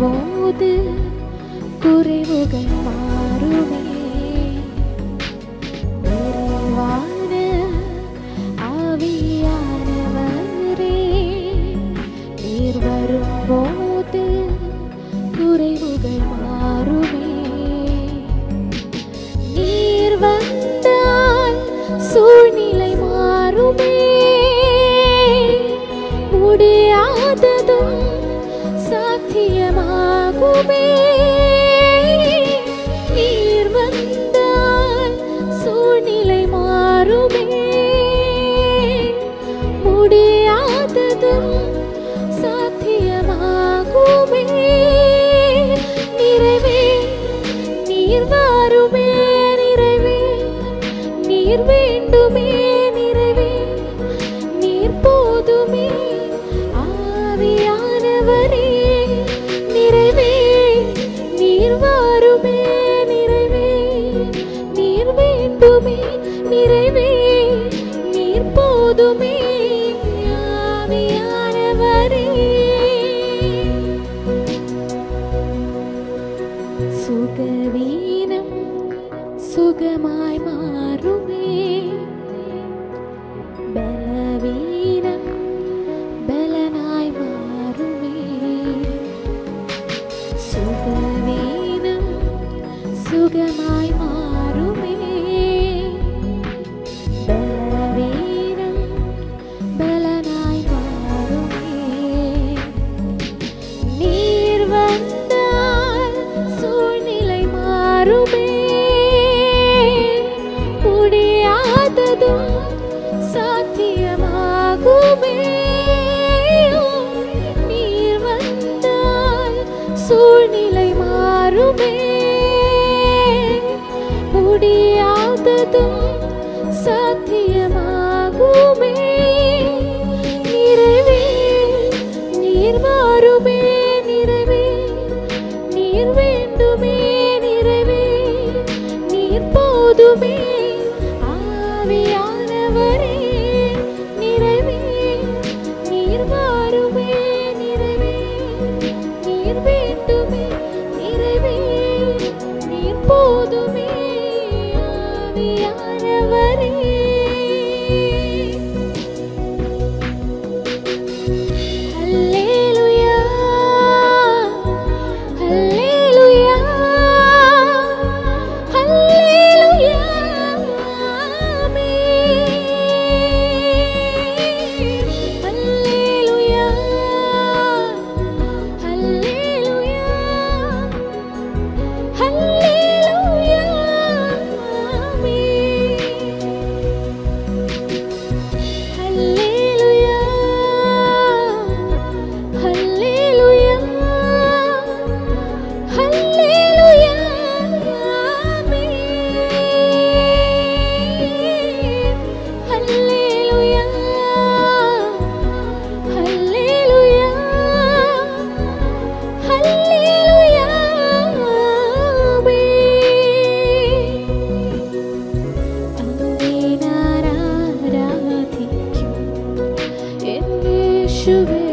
போது குறைவுகள் மாறுமே. நிறைவான வந்தால் சூழ்நிலை மாறுமே. முடியாததும் சாத்தியமாகுமே. நிறைவே நீர் மாறுமே நிறைவே நீர் வேண்டுமே. സുഖവീനം സുഖമായി മാറുമേ. ബലവീനം ബലനായി മാറുമേ. സുഖവീനം സുഖമായി മാറും சூழ்நிலை மாறுமே. முடியாததும் சாத்தியமாகுமே. நிறைவே நீர் மாறுமே நிறைவே நீர் வேண்டுமே நிறைவே நீர் போதுமே. പുതുമേ ആവിയാനവരേ you